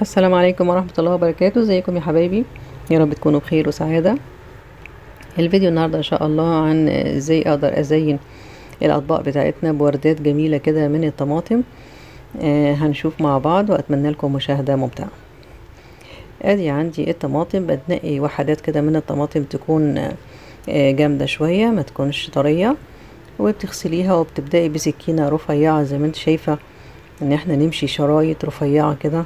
السلام عليكم ورحمة الله وبركاته. إزيكم يا حبايبي؟ يا رب تكونوا بخير وسعادة. الفيديو النهاردة إن شاء الله عن إزاي أقدر أزين الأطباق بتاعتنا بوردات جميلة كده من الطماطم. آه هنشوف مع بعض وأتمنى لكم مشاهدة ممتعة. أدي عندي الطماطم. بتنقي وحدات كده من الطماطم تكون آه جامدة شوية ما تكونش طرية وبتغسليها وبتبدأي بسكينة رفيعة زي ما أنت شايفة إن إحنا نمشي شرايط رفيعة كده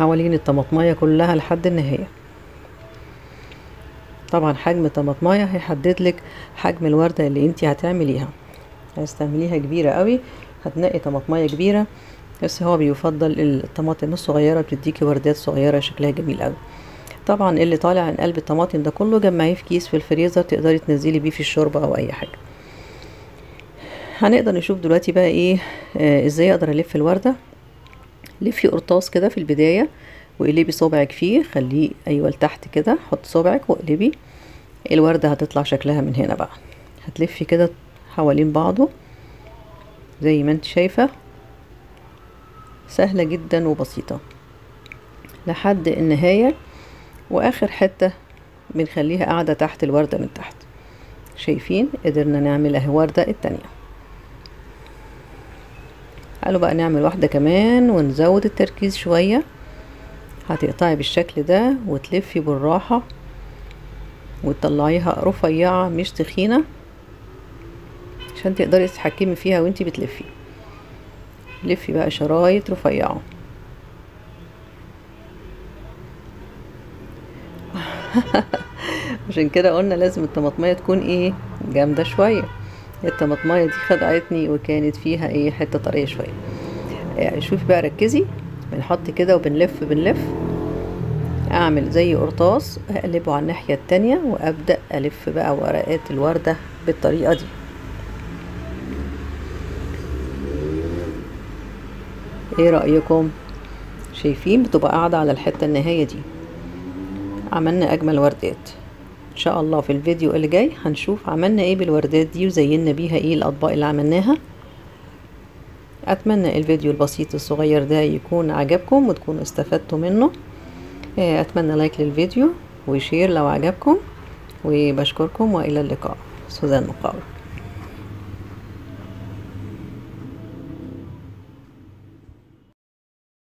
حوالين الطماطماية كلها لحد النهاية. طبعا حجم الطماطماية هيحدد لك حجم الوردة اللي انت هتعمليها. عايز كبيرة قوي هتنقي طماطماية كبيرة بس هو بيفضل الطماطم الصغيرة بتديكي وردات صغيرة شكلها جميل قوي. طبعا اللي طالع عن قلب الطماطم ده كله جمعيه في كيس في الفريزر تقدري تنزلي بيه في الشوربة أو أي حاجة. هنقدر نشوف دلوقتي بقى إيه آه إزاي أقدر ألف الوردة. لفي قرطاس كده في البداية واقلبي صبعك فيه خليه أيوه لتحت كده حط صبعك واقلبي. الوردة هتطلع شكلها من هنا بقى. هتلفي كده حوالين بعضه. زي ما انت شايفة. سهلة جدا وبسيطة. لحد النهاية. وآخر حتة بنخليها قاعدة تحت الوردة من تحت. شايفين؟ قدرنا نعمل أهي وردة التانية. تعالوا بقى نعمل واحدة كمان ونزود التركيز شوية. هتقطعي بالشكل ده وتلفي بالراحة وتطلعيها رفيعة مش تخينة عشان تقدري تتحكمي فيها وانتي بتلفي. لفي بقى شرايط رفيعة. عشان كده قلنا لازم الطماطمية تكون إيه جامدة شوية. الطماطمايه دي خدعتني وكانت فيها إيه حتة طرية شوية. يعني شوفي بقى ركزي. بنحط كده وبنلف بنلف. أعمل زي قرطاس. أقلبه على الناحية التانية وأبدأ ألف بقى ورقات الوردة بالطريقة دي. إيه رأيكم؟ شايفين؟ بتبقى قاعدة على الحتة النهاية دي. عملنا أجمل وردات. إن شاء الله في الفيديو اللي جاي هنشوف عملنا إيه بالوردات دي وزينا بيها إيه الأطباق اللي عملناها. أتمنى الفيديو البسيط الصغير ده يكون عجبكم وتكونوا استفدتوا منه. أتمنى like للفيديو و share لو عجبكم. وبشكركم وإلى اللقاء. سوزان مقاوي.